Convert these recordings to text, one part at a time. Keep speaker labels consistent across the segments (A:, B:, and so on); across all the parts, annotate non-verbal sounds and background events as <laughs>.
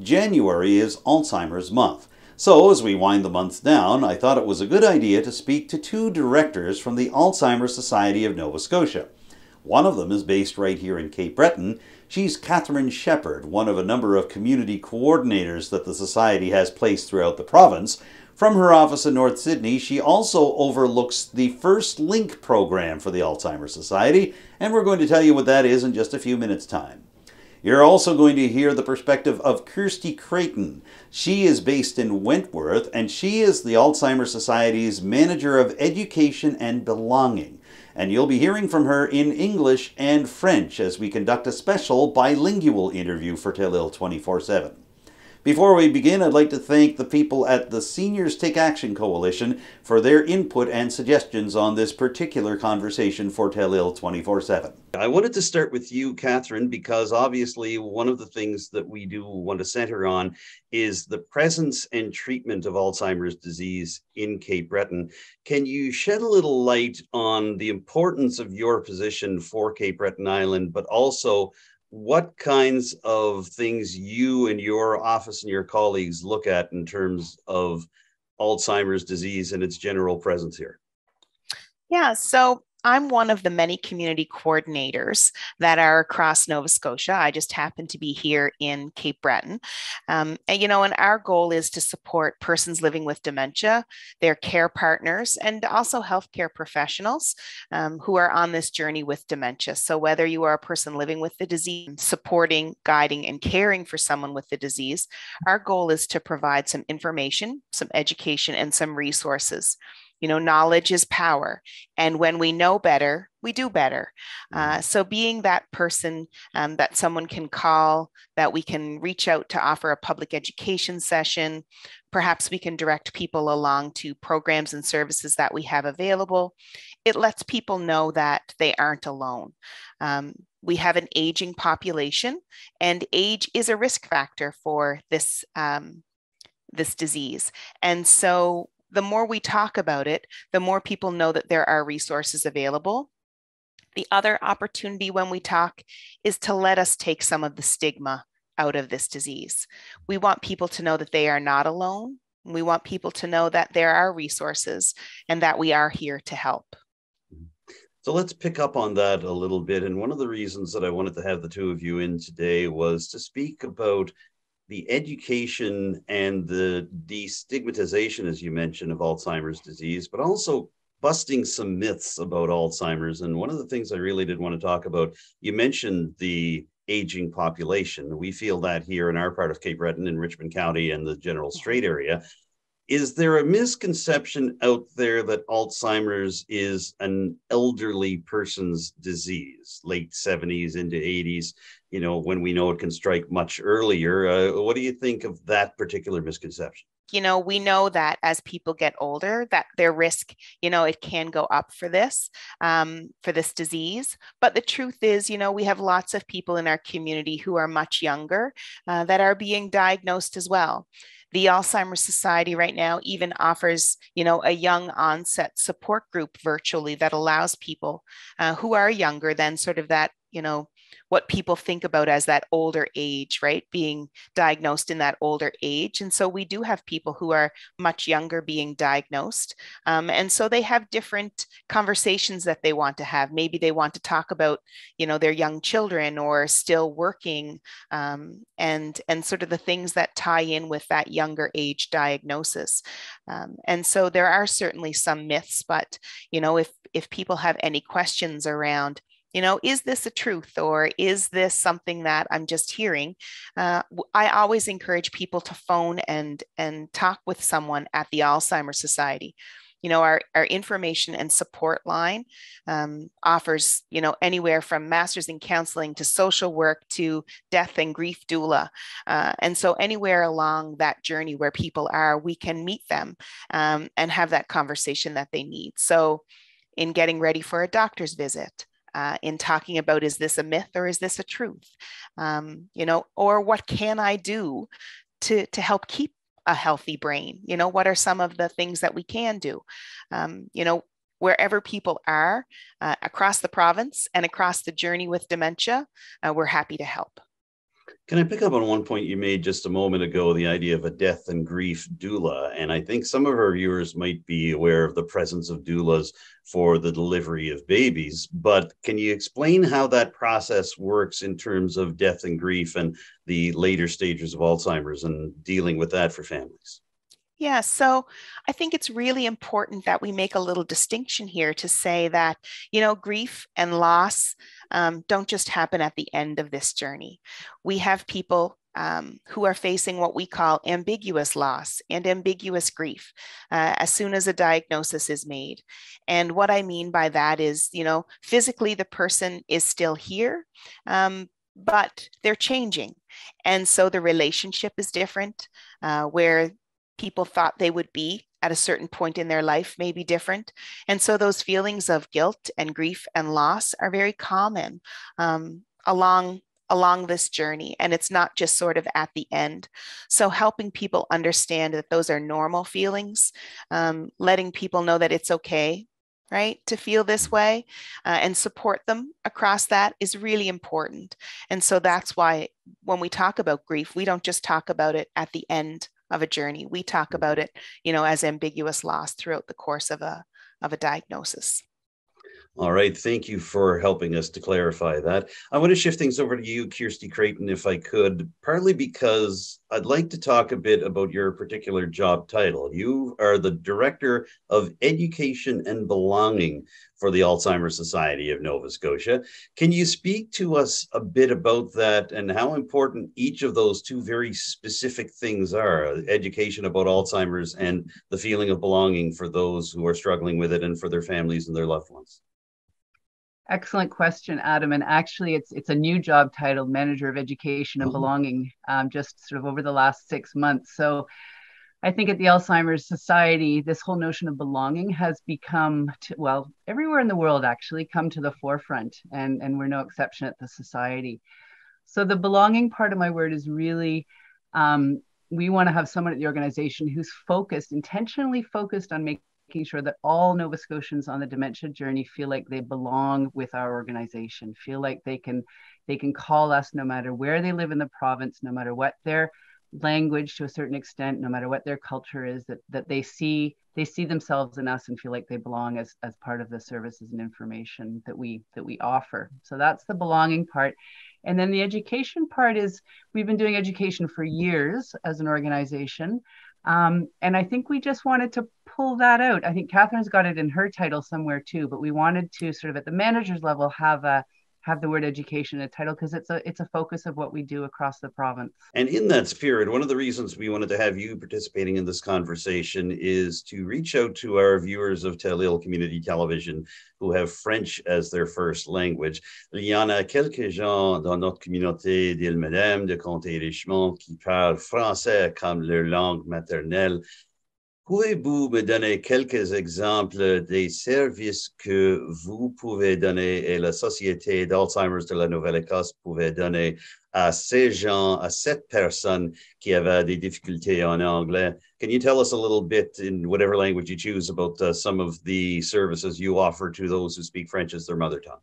A: January is Alzheimer's Month. So, as we wind the month down, I thought it was a good idea to speak to two directors from the Alzheimer's Society of Nova Scotia. One of them is based right here in Cape Breton. She's Catherine Shepherd, one of a number of community coordinators that the Society has placed throughout the province. From her office in North Sydney, she also overlooks the First Link program for the Alzheimer's Society, and we're going to tell you what that is in just a few minutes' time. You're also going to hear the perspective of Kirstie Creighton. She is based in Wentworth and she is the Alzheimer's Society's Manager of Education and Belonging. And you'll be hearing from her in English and French as we conduct a special bilingual interview for Telile 24 7. Before we begin, I'd like to thank the people at the Seniors Take Action Coalition for their input and suggestions on this particular conversation for Telile 24 7. I wanted to start with you, Catherine, because obviously one of the things that we do want to center on is the presence and treatment of Alzheimer's disease in Cape Breton. Can you shed a little light on the importance of your position for Cape Breton Island, but also what kinds of things you and your office and your colleagues look at in terms of Alzheimer's disease and its general presence here?
B: Yeah, so I'm one of the many community coordinators that are across Nova Scotia. I just happen to be here in Cape Breton. Um, and, you know, and our goal is to support persons living with dementia, their care partners, and also healthcare professionals um, who are on this journey with dementia. So, whether you are a person living with the disease, supporting, guiding, and caring for someone with the disease, our goal is to provide some information, some education, and some resources you know knowledge is power. And when we know better we do better. Uh, mm-hmm. so being that person um, that someone can call that we can reach out to offer a public education session perhaps we can direct people along to programs and services that we have available it lets people know that they aren't alone. Um, we have an aging population and age is a risk factor for this um, this disease. And so the more we talk about it, the more people know that there are resources available. The other opportunity when we talk is to let us take some of the stigma out of this disease. We want people to know that they are not alone. We want people to know that there are resources and that we are here to help.
A: So let's pick up on that a little bit. And one of the reasons that I wanted to have the two of you in today was to speak about the education and the destigmatization, as you mentioned, of Alzheimer's disease, but also busting some myths about Alzheimer's. And one of the things I really did want to talk about, you mentioned the aging population. We feel that here in our part of Cape Breton in Richmond County and the General Strait area. Is there a misconception out there that Alzheimer's is an elderly person's disease, late 70s into 80s? You know, when we know it can strike much earlier. Uh, what do you think of that particular misconception?
B: You know, we know that as people get older, that their risk, you know, it can go up for this, um, for this disease. But the truth is, you know, we have lots of people in our community who are much younger uh, that are being diagnosed as well the alzheimer's society right now even offers you know a young onset support group virtually that allows people uh, who are younger than sort of that you know what people think about as that older age, right? Being diagnosed in that older age. And so we do have people who are much younger being diagnosed. Um, and so they have different conversations that they want to have. Maybe they want to talk about, you know, their young children or still working um, and, and sort of the things that tie in with that younger age diagnosis. Um, and so there are certainly some myths, but, you know, if, if people have any questions around you know is this a truth or is this something that i'm just hearing? Uh, i always encourage people to phone and and talk with someone at the alzheimer's society. You know our, our information and support line um, offers you know anywhere from masters in counseling to social work to death and grief doula uh, and so anywhere along that journey where people are we can meet them um, and have that conversation that they need. So in getting ready for a doctor's visit uh, in talking about is this a myth or is this a truth? Um, you know, or what can I do to, to help keep a healthy brain? You know, what are some of the things that we can do? Um, you know, wherever people are uh, across the province and across the journey with dementia, uh, we're happy to help.
A: Can I pick up on one point you made just a moment ago, the idea of a death and grief doula? And I think some of our viewers might be aware of the presence of doulas for the delivery of babies. But can you explain how that process works in terms of death and grief and the later stages of Alzheimer's and dealing with that for families?
B: Yeah, so I think it's really important that we make a little distinction here to say that, you know, grief and loss um, don't just happen at the end of this journey. We have people um, who are facing what we call ambiguous loss and ambiguous grief uh, as soon as a diagnosis is made. And what I mean by that is, you know, physically the person is still here, um, but they're changing. And so the relationship is different, uh, where people thought they would be at a certain point in their life may be different. And so those feelings of guilt and grief and loss are very common um, along along this journey. And it's not just sort of at the end. So helping people understand that those are normal feelings um, letting people know that it's okay right to feel this way uh, and support them across that is really important. And so that's why when we talk about grief we don't just talk about it at the end of a journey. We talk about mm-hmm. it, you know, as ambiguous loss throughout the course of a of a diagnosis.
A: All right. Thank you for helping us to clarify that. I want to shift things over to you, Kirstie Creighton, if I could, partly because I'd like to talk a bit about your particular job title. You are the Director of Education and Belonging for the Alzheimer's Society of Nova Scotia. Can you speak to us a bit about that and how important each of those two very specific things are education about Alzheimer's and the feeling of belonging for those who are struggling with it and for their families and their loved ones?
C: Excellent question, Adam. And actually, it's it's a new job title, Manager of Education and oh. Belonging, um, just sort of over the last six months. So, I think at the Alzheimer's Society, this whole notion of belonging has become, to, well, everywhere in the world actually, come to the forefront, and and we're no exception at the society. So the belonging part of my word is really. Um, we want to have someone at the organization who's focused, intentionally focused on making making sure that all Nova Scotians on the dementia journey feel like they belong with our organization, feel like they can they can call us no matter where they live in the province, no matter what their language to a certain extent, no matter what their culture is, that that they see they see themselves in us and feel like they belong as as part of the services and information that we that we offer. So that's the belonging part. And then the education part is we've been doing education for years as an organization. Um, and I think we just wanted to pull that out. I think Catherine's got it in her title somewhere too, but we wanted to sort of at the manager's level have a have the word education in a title because it's a it's a focus of what we do across the province.
A: And in that spirit, one of the reasons we wanted to have you participating in this conversation is to reach out to our viewers of Telile Community Television who have French as their first language. Il y en a quelques gens dans notre communauté d'Île-Madame, de Comté-Richemont, qui parlent français comme leur langue maternelle Pouvez-vous me donner quelques exemples des services que vous pouvez donner et la Société d'Alzheimer's de la Nouvelle-Écosse pouvait donner à ces gens, à cette personne qui avait des difficultés en anglais? Can you tell us a little bit in whatever language you choose about uh, some of the services you offer to those who speak French as their mother tongue?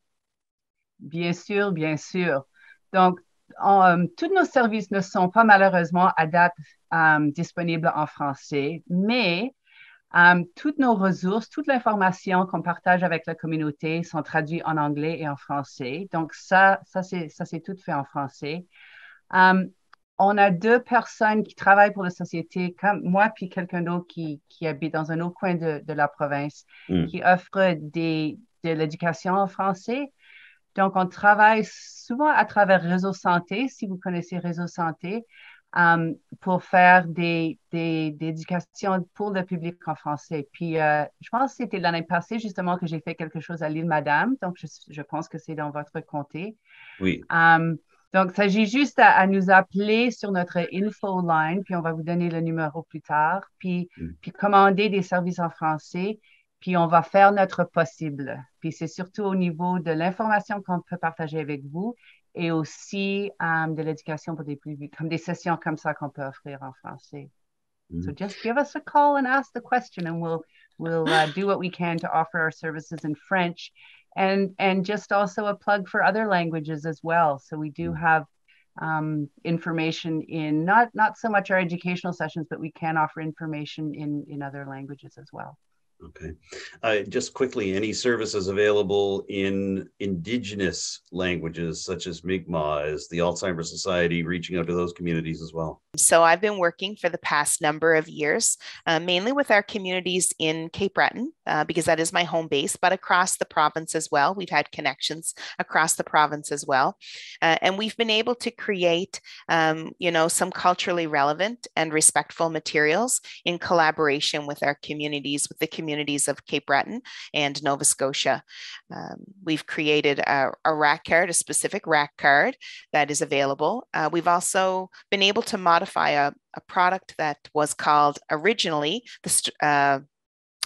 C: Bien sûr, bien sûr. Donc, Um, tous nos services ne sont pas malheureusement à date um, disponibles en français, mais um, toutes nos ressources, toute l'information qu'on partage avec la communauté sont traduites en anglais et en français. Donc ça, ça c'est ça c'est tout fait en français. on a deux personnes qui travaillent pour la société, comme moi puis quelqu'un d'autre qui, qui, habite dans un autre coin de, de la province, mm. qui offre des, de l'éducation en français. Donc, on travaille souvent à travers Réseau Santé, si vous connaissez Réseau Santé, um, pour faire des, des, éducations pour le public en français. Puis, euh, je pense que c'était l'année passée, justement, que j'ai fait quelque chose à l'île Madame. Donc, je, pense que c'est dans votre comté.
A: Oui.
C: Um, donc, il s'agit juste à, nous appeler sur notre info line, puis on va vous donner le numéro plus tard, puis, mm. puis commander des services en français puis on va faire notre possible. Puis c'est surtout au niveau de l'information qu'on peut partager avec vous et aussi euh, de l'éducation pour des publics, comme des sessions comme ça qu'on peut offrir en français. Mm. So just give us a call and ask the question, and we'll we'll uh, do what we can to offer our services in French, and and just also a plug for other languages as well. So we do mm. have um, information in not not so much our educational sessions, but we can offer information in in other languages as well.
A: Okay. Uh, just quickly, any services available in indigenous languages such as Mi'kmaq? Is the Alzheimer's Society reaching out to those communities as well?
B: So I've been working for the past number of years, uh, mainly with our communities in Cape Breton, uh, because that is my home base, but across the province as well. We've had connections across the province as well. Uh, and we've been able to create, um, you know, some culturally relevant and respectful materials in collaboration with our communities, with the communities of Cape Breton and Nova Scotia. Um, we've created a, a, rack card, a specific rack card that is available. Uh, we've also been able to modify a, a product that was called originally the uh,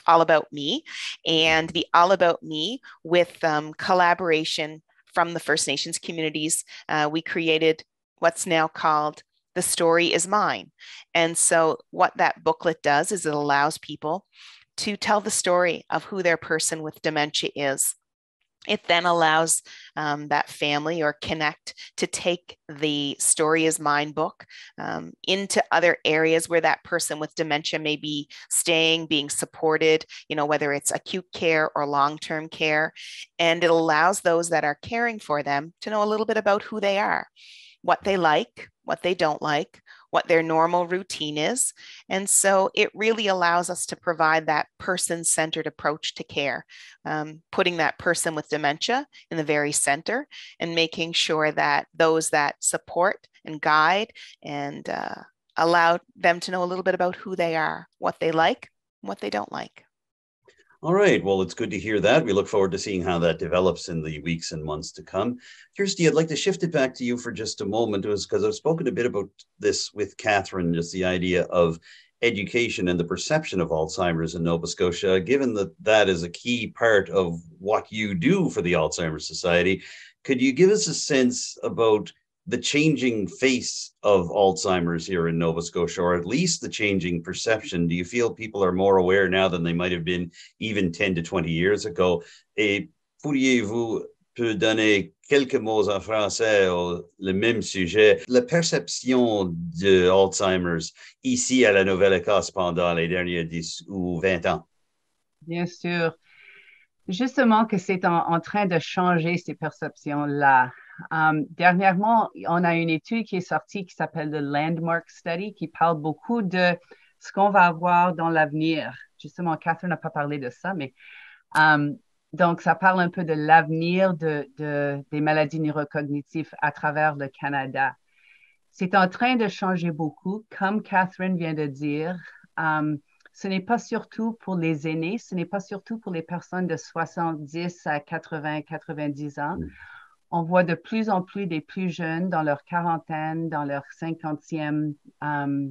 B: all About Me, and the All About Me with um, collaboration from the First Nations communities. Uh, we created what's now called The Story is Mine. And so, what that booklet does is it allows people to tell the story of who their person with dementia is. It then allows um, that family or connect to take the story is mine book um, into other areas where that person with dementia may be staying being supported you know whether it's acute care or long-term care. And it allows those that are caring for them to know a little bit about who they are what they like what they don't like what their normal routine is. And so it really allows us to provide that person centered approach to care, um, putting that person with dementia in the very center and making sure that those that support and guide and uh, allow them to know a little bit about who they are, what they like, what they don't like.
A: All right. Well, it's good to hear that. We look forward to seeing how that develops in the weeks and months to come. Kirstie, I'd like to shift it back to you for just a moment, because I've spoken a bit about this with Catherine, just the idea of education and the perception of Alzheimer's in Nova Scotia. Given that that is a key part of what you do for the Alzheimer's Society, could you give us a sense about the changing face of Alzheimer's here in Nova Scotia, or at least the changing perception? Do you feel people are more aware now than they might have been even 10 to 20 years ago? Et pourriez-vous donner quelques mots en français au le même sujet, la perception de Alzheimer's ici à la Nouvelle-Écosse pendant les derniers 10 ou 20 ans?
C: Bien sûr. Justement que c'est en, en train de changer ces perceptions-là. Um, dernièrement, on a une étude qui est sortie qui s'appelle le Landmark Study, qui parle beaucoup de ce qu'on va avoir dans l'avenir. Justement, Catherine n'a pas parlé de ça, mais um, donc ça parle un peu de l'avenir de, de, des maladies neurocognitives à travers le Canada. C'est en train de changer beaucoup, comme Catherine vient de dire. Um, ce n'est pas surtout pour les aînés, ce n'est pas surtout pour les personnes de 70 à 80, 90 ans. On voit de plus en plus des plus jeunes dans leur quarantaine, dans leur cinquantième euh,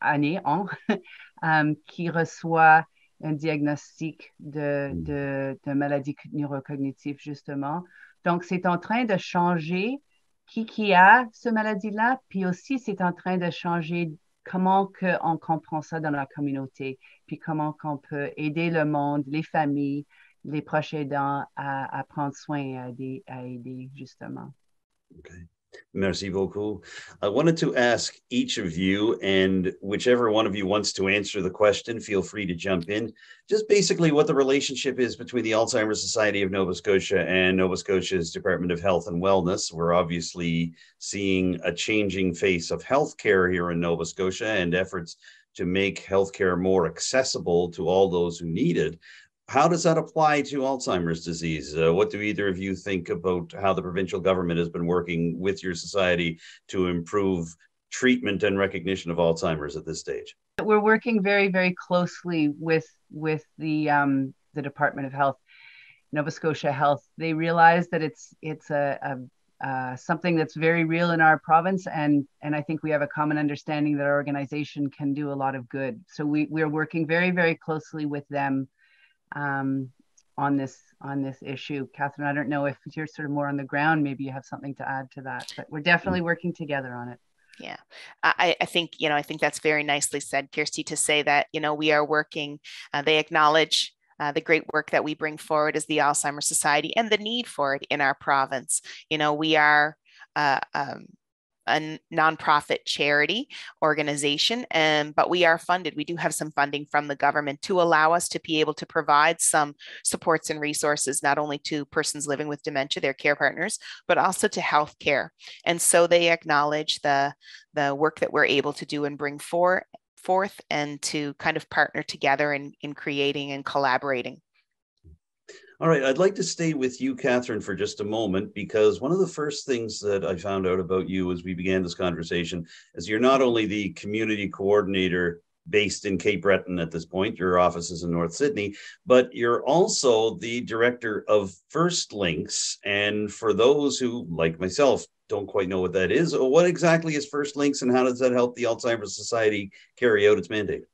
C: année, <laughs> euh, qui reçoivent un diagnostic de, mm. de, de maladie neurocognitive, justement. Donc, c'est en train de changer qui, qui a ce maladie-là, puis aussi c'est en train de changer comment que on comprend ça dans la communauté, puis comment qu'on peut aider le monde, les familles, les proches aidants à, à prendre soin et à aider, à aider justement.
A: Okay. Merci beaucoup. I wanted to ask each of you, and whichever one of you wants to answer the question, feel free to jump in. Just basically what the relationship is between the Alzheimer's Society of Nova Scotia and Nova Scotia's Department of Health and Wellness. We're obviously seeing a changing face of healthcare here in Nova Scotia and efforts to make healthcare more accessible to all those who need it how does that apply to Alzheimer's disease? Uh, what do either of you think about how the provincial government has been working with your society to improve treatment and recognition of Alzheimer's at this stage?
C: We're working very, very closely with with the um, the Department of Health, Nova Scotia Health. They realize that it's it's a, a uh, something that's very real in our province and and I think we have a common understanding that our organization can do a lot of good. So we we're working very very closely with them um, on this on this issue. Catherine, I don't know if you're sort of more on the ground, maybe you have something to add to that, but we're definitely working together on it.
B: Yeah, I, I think, you know, I think that's very nicely said, Kirstie, to say that, you know, we are working, uh, they acknowledge uh, the great work that we bring forward as the Alzheimer's Society and the need for it in our province. You know, we are uh, um, a nonprofit charity organization, and but we are funded. We do have some funding from the government to allow us to be able to provide some supports and resources, not only to persons living with dementia, their care partners, but also to healthcare. And so they acknowledge the the work that we're able to do and bring for, forth, and to kind of partner together in, in creating and collaborating.
A: All right, I'd like to stay with you, Catherine, for just a moment, because one of the first things that I found out about you as we began this conversation is you're not only the community coordinator based in Cape Breton at this point, your office is in North Sydney, but you're also the director of First Links. And for those who, like myself, don't quite know what that is, what exactly is First Links and how does that help the Alzheimer's Society carry out its mandate?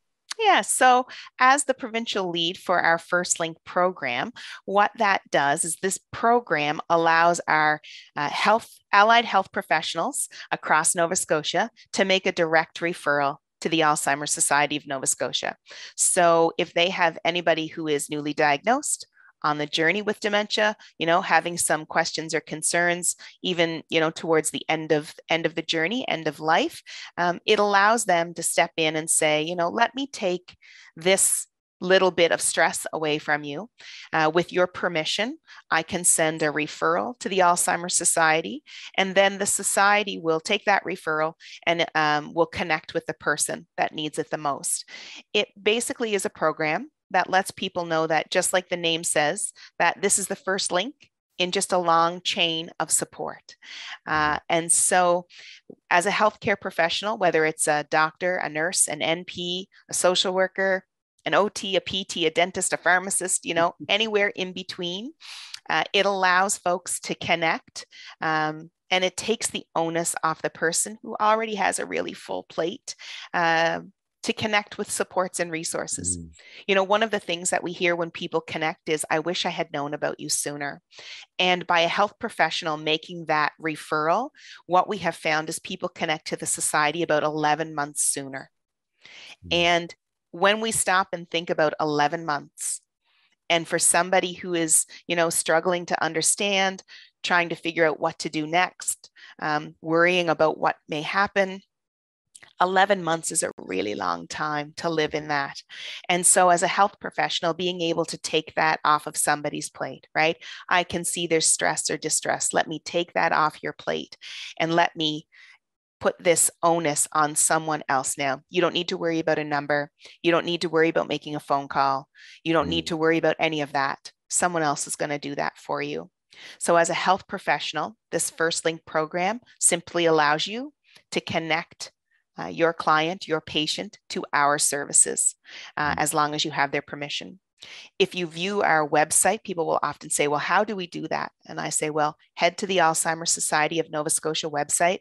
B: Yeah, so as the provincial lead for our First Link program, what that does is this program allows our uh, health allied health professionals across Nova Scotia to make a direct referral to the Alzheimer's Society of Nova Scotia. So if they have anybody who is newly diagnosed, on the journey with dementia you know having some questions or concerns even you know towards the end of end of the journey end of life um, it allows them to step in and say you know let me take this little bit of stress away from you. Uh, with your permission, I can send a referral to the Alzheimer's Society, and then the society will take that referral and um, will connect with the person that needs it the most. It basically is a program that lets people know that just like the name says, that this is the first link in just a long chain of support. Uh, and so, as a healthcare professional, whether it's a doctor, a nurse, an NP, a social worker, an OT, a PT, a dentist, a pharmacist, you know, <laughs> anywhere in between, uh, it allows folks to connect. Um, and it takes the onus off the person who already has a really full plate uh, to connect with supports and resources. Mm. You know, one of the things that we hear when people connect is, I wish I had known about you sooner. And by a health professional making that referral, what we have found is people connect to the society about 11 months sooner. Mm. And when we stop and think about 11 months, and for somebody who is, you know, struggling to understand, trying to figure out what to do next, um, worrying about what may happen, 11 months is a really long time to live in that. And so, as a health professional, being able to take that off of somebody's plate, right? I can see there's stress or distress. Let me take that off your plate and let me put this onus on someone else now. You don't need to worry about a number. You don't need to worry about making a phone call. You don't need mm. to worry about any of that. Someone else is going to do that for you. So, as a health professional, this First Link program simply allows you to connect uh, your client, your patient to our services, uh, mm. as long as you have their permission. If you view our website, people will often say, Well, how do we do that? And I say, Well, head to the Alzheimer's Society of Nova Scotia website.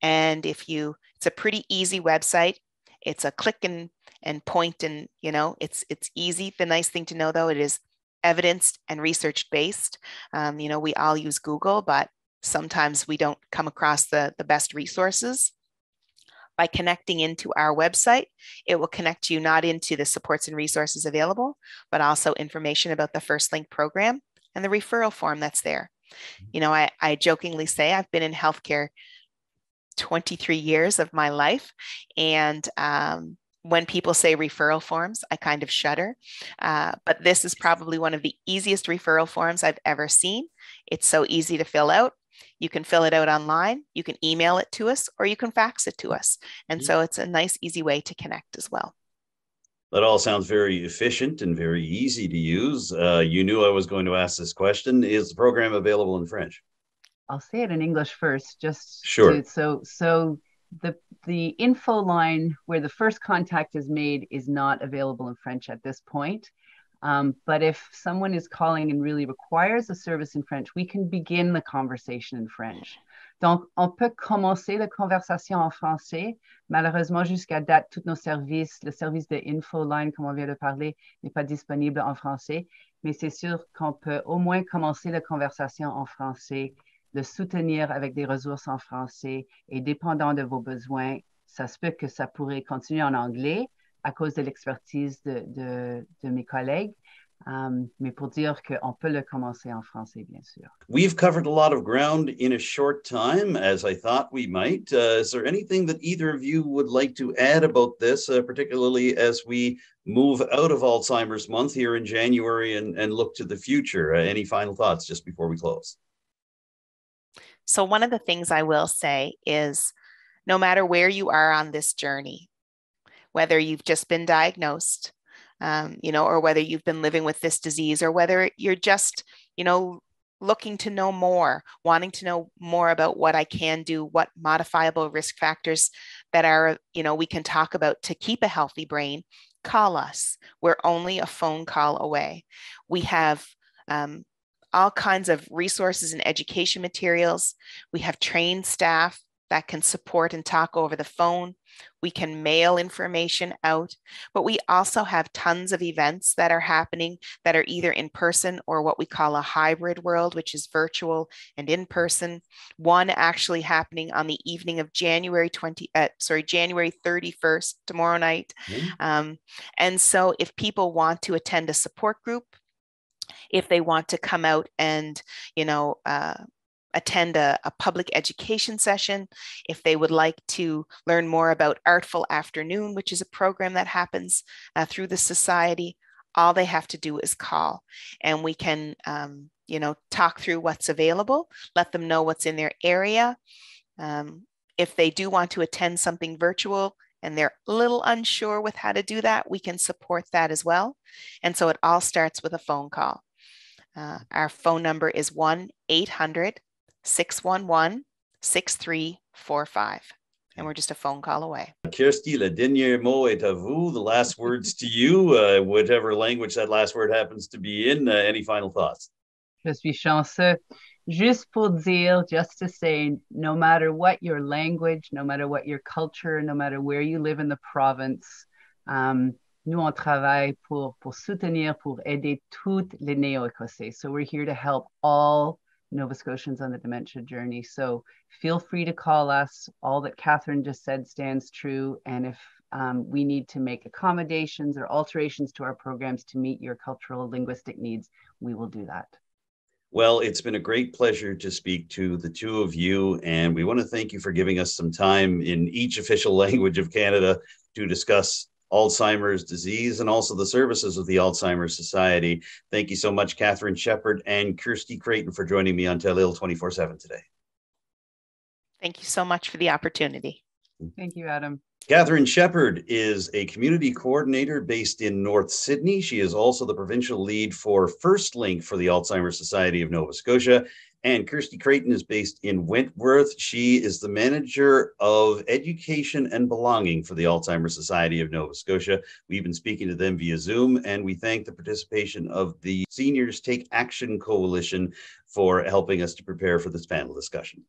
B: And if you, it's a pretty easy website. It's a click and, and point and, you know, it's, it's easy. The nice thing to know though, it is evidence and research based. Um, you know, we all use Google, but sometimes we don't come across the, the best resources by connecting into our website, it will connect you not into the supports and resources available, but also information about the First Link program and the referral form that's there. You know, I, I jokingly say I've been in healthcare 23 years of my life. And um, when people say referral forms, I kind of shudder. Uh, but this is probably one of the easiest referral forms I've ever seen. It's so easy to fill out. You can fill it out online, you can email it to us, or you can fax it to us. And mm-hmm. so it's a nice, easy way to connect as well.
A: That all sounds very efficient and very easy to use. Uh, you knew I was going to ask this question. Is the program available in French?
C: I'll say it in English first, just
A: sure.
C: To, so, so the the info line where the first contact is made is not available in French at this point. Um, but if someone is calling and really requires a service in French, we can begin the conversation in French. Donc, on peut commencer la conversation en français. Malheureusement, jusqu'à date, tous nos services, le service de Infoline, comme on vient de parler, n'est pas disponible en français. Mais c'est sûr qu'on peut au moins commencer la conversation en français, le soutenir avec des ressources en français et dépendant de vos besoins, ça se peut que ça pourrait continuer en anglais à cause de l'expertise de, de, de, mes collègues. Um, mais pour dire qu'on peut le commencer en français, bien sûr.
A: We've covered a lot of ground in a short time, as I thought we might. Uh, is there anything that either of you would like to add about this, uh, particularly as we move out of Alzheimer's Month here in January and, and look to the future? Uh, any final thoughts just before we close?
B: So, one of the things I will say is no matter where you are on this journey, whether you've just been diagnosed, um, you know, or whether you've been living with this disease, or whether you're just, you know, looking to know more, wanting to know more about what I can do, what modifiable risk factors that are, you know, we can talk about to keep a healthy brain, call us. We're only a phone call away. We have um, all kinds of resources and education materials. We have trained staff that can support and talk over the phone. We can mail information out, but we also have tons of events that are happening that are either in person or what we call a hybrid world, which is virtual and in person. One actually happening on the evening of January 20, uh, sorry, January 31st, tomorrow night. Mm-hmm. Um, and so if people want to attend a support group, if they want to come out and, you know, uh, attend a, a, public education session, if they would like to learn more about Artful Afternoon, which is a program that happens uh, through the society, all they have to do is call and we can, um, you know, talk through what's available, let them know what's in their area. Um, if they do want to attend something virtual and they're a little unsure with how to do that, we can support that as well. And so it all starts with a phone call. Uh, our phone number is 1 800 611 6345. And we're just a phone call away.
A: Kirstie, le dernier mot est à vous. The last words to you, uh, whatever language that last word happens to be in. Uh, any final thoughts?
C: Je suis chanceux. Juste pour dire, just to say, no matter what your language, no matter what your culture, no matter where you live in the province, um, nous on travaille pour, pour soutenir, pour aider toutes les néo-écossais. So we're here to help all Nova Scotians on the dementia journey. So feel free to call us. All that Catherine just said stands true. And if um, we need to make accommodations or alterations to our programs to meet your cultural linguistic needs, we will do that.
A: Well, it's been a great pleasure to speak to the two of you, and we want to thank you for giving us some time in each official <laughs> language of Canada to discuss Alzheimer's disease and also the services of the Alzheimer's Society. Thank you so much, Catherine Shepherd and Kirstie Creighton, for joining me on Telile 24 7 today.
B: Thank you so much for the opportunity.
C: Thank you, Adam.
A: Catherine Shepherd is a community coordinator based in North Sydney. She is also the provincial lead for First Link for the Alzheimer's Society of Nova Scotia and Kirstie Creighton is based in Wentworth. She is the manager of education and belonging for the Alzheimer's Society of Nova Scotia. We've been speaking to them via Zoom, and we thank the participation of the Seniors Take Action Coalition for helping us to prepare for this panel discussion.